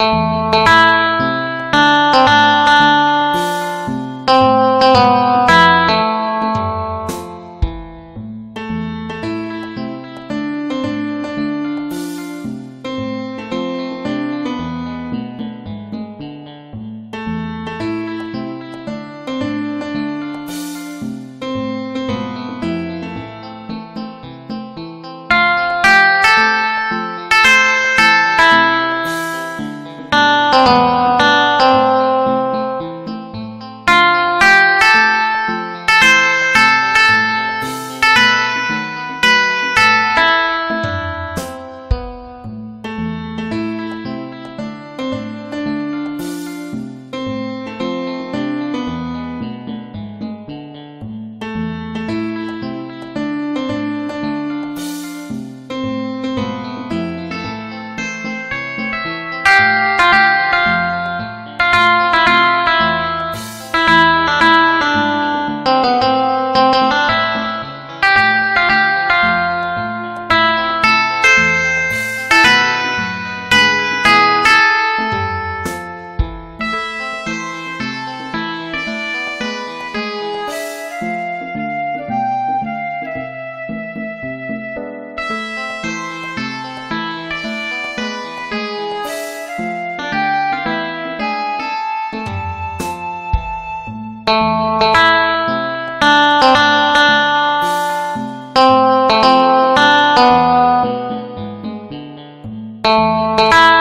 Música Thank you.